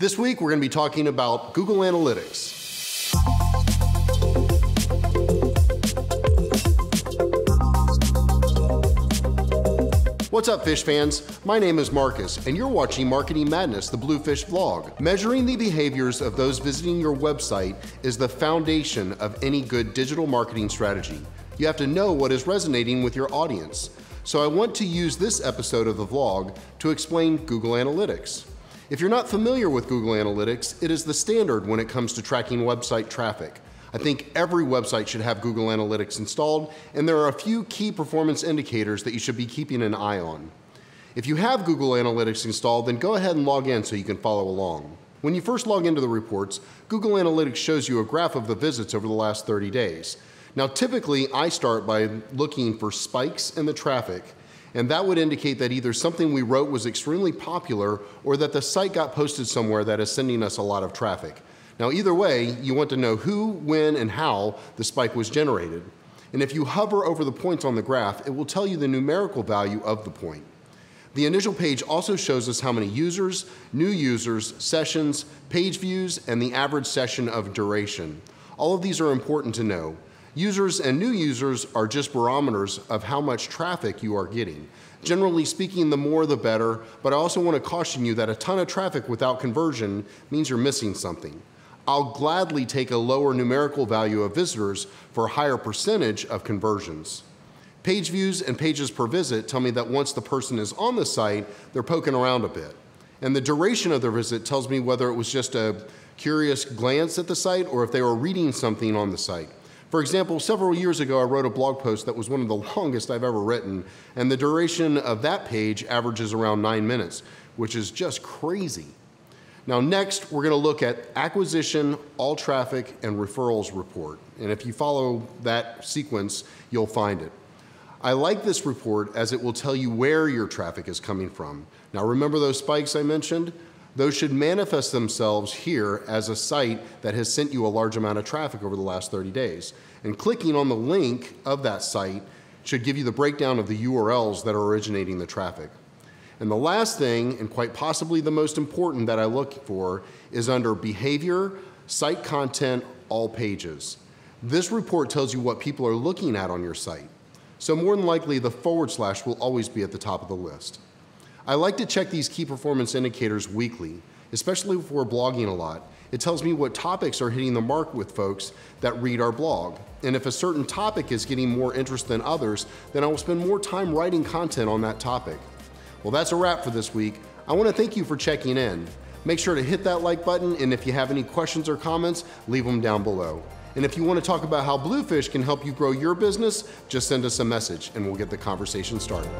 This week, we're going to be talking about Google Analytics. What's up, fish fans? My name is Marcus, and you're watching Marketing Madness, the Bluefish vlog. Measuring the behaviors of those visiting your website is the foundation of any good digital marketing strategy. You have to know what is resonating with your audience. So I want to use this episode of the vlog to explain Google Analytics. If you're not familiar with Google Analytics, it is the standard when it comes to tracking website traffic. I think every website should have Google Analytics installed, and there are a few key performance indicators that you should be keeping an eye on. If you have Google Analytics installed, then go ahead and log in so you can follow along. When you first log into the reports, Google Analytics shows you a graph of the visits over the last 30 days. Now, typically, I start by looking for spikes in the traffic, and that would indicate that either something we wrote was extremely popular or that the site got posted somewhere that is sending us a lot of traffic. Now, either way, you want to know who, when, and how the spike was generated. And if you hover over the points on the graph, it will tell you the numerical value of the point. The initial page also shows us how many users, new users, sessions, page views, and the average session of duration. All of these are important to know. Users and new users are just barometers of how much traffic you are getting. Generally speaking, the more the better, but I also want to caution you that a ton of traffic without conversion means you're missing something. I'll gladly take a lower numerical value of visitors for a higher percentage of conversions. Page views and pages per visit tell me that once the person is on the site, they're poking around a bit. And the duration of their visit tells me whether it was just a curious glance at the site or if they were reading something on the site. For example, several years ago, I wrote a blog post that was one of the longest I've ever written, and the duration of that page averages around nine minutes, which is just crazy. Now, next, we're going to look at acquisition, all traffic, and referrals report. And if you follow that sequence, you'll find it. I like this report as it will tell you where your traffic is coming from. Now, remember those spikes I mentioned? Those should manifest themselves here as a site that has sent you a large amount of traffic over the last 30 days. And clicking on the link of that site should give you the breakdown of the URLs that are originating the traffic. And the last thing, and quite possibly the most important that I look for, is under behavior, site content, all pages. This report tells you what people are looking at on your site. So more than likely, the forward slash will always be at the top of the list. I like to check these key performance indicators weekly, especially if we're blogging a lot. It tells me what topics are hitting the mark with folks that read our blog. And if a certain topic is getting more interest than others, then I will spend more time writing content on that topic. Well, that's a wrap for this week. I want to thank you for checking in. Make sure to hit that like button, and if you have any questions or comments, leave them down below. And if you want to talk about how Bluefish can help you grow your business, just send us a message and we'll get the conversation started.